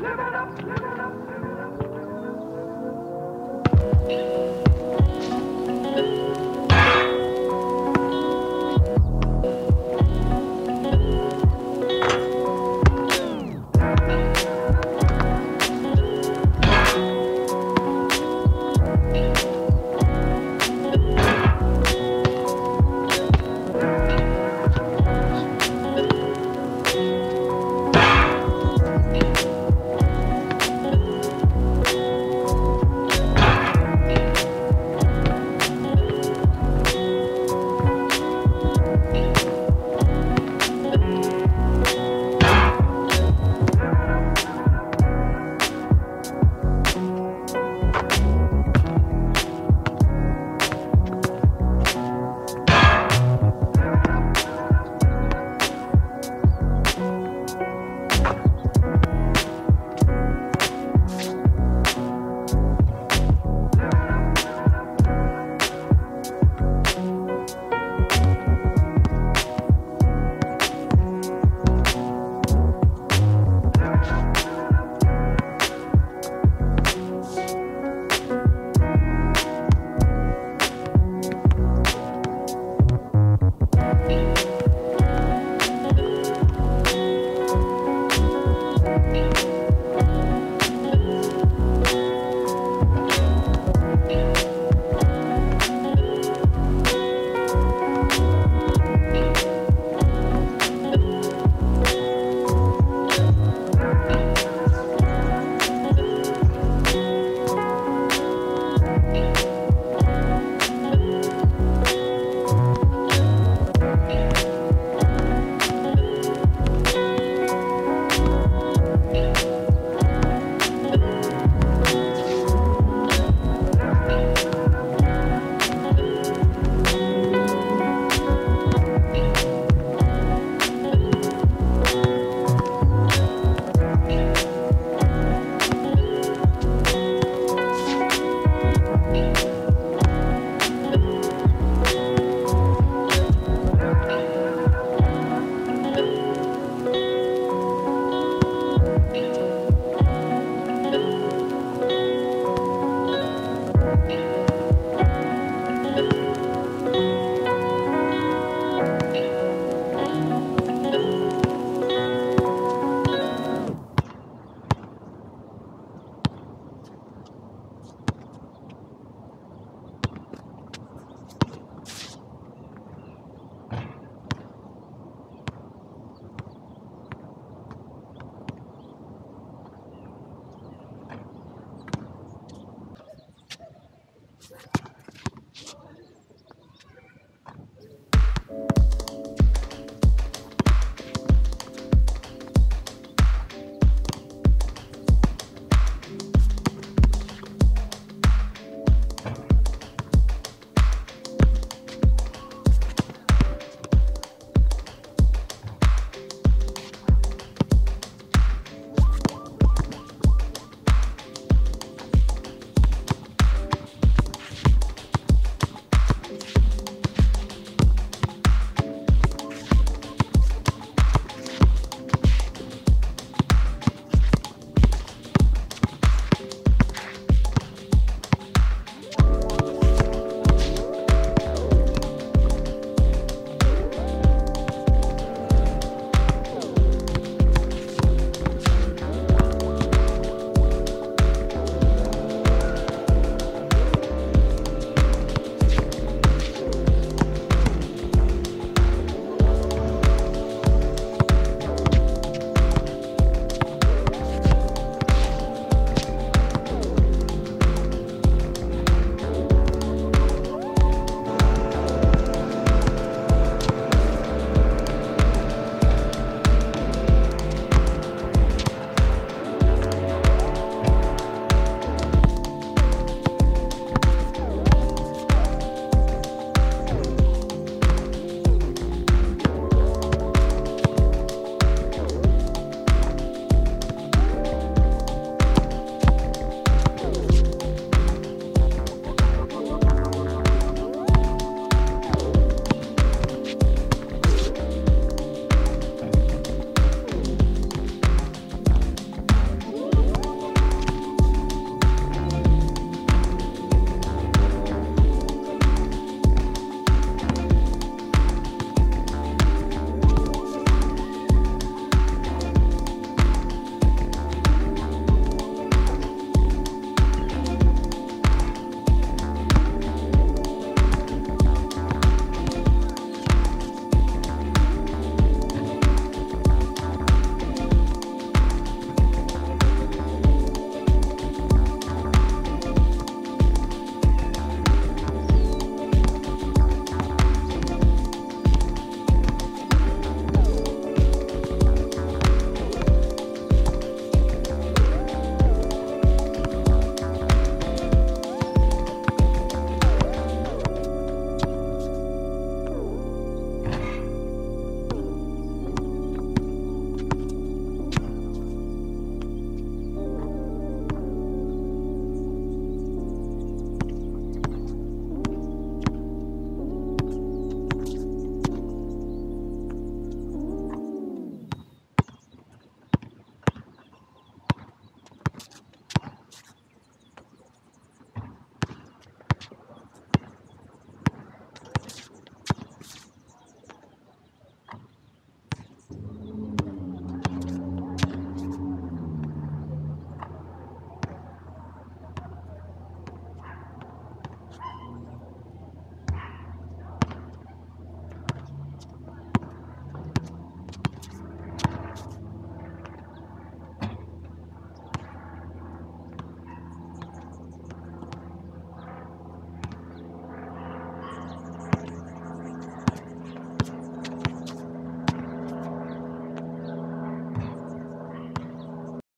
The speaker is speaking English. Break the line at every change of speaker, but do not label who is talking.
live it up, live it up, live it up.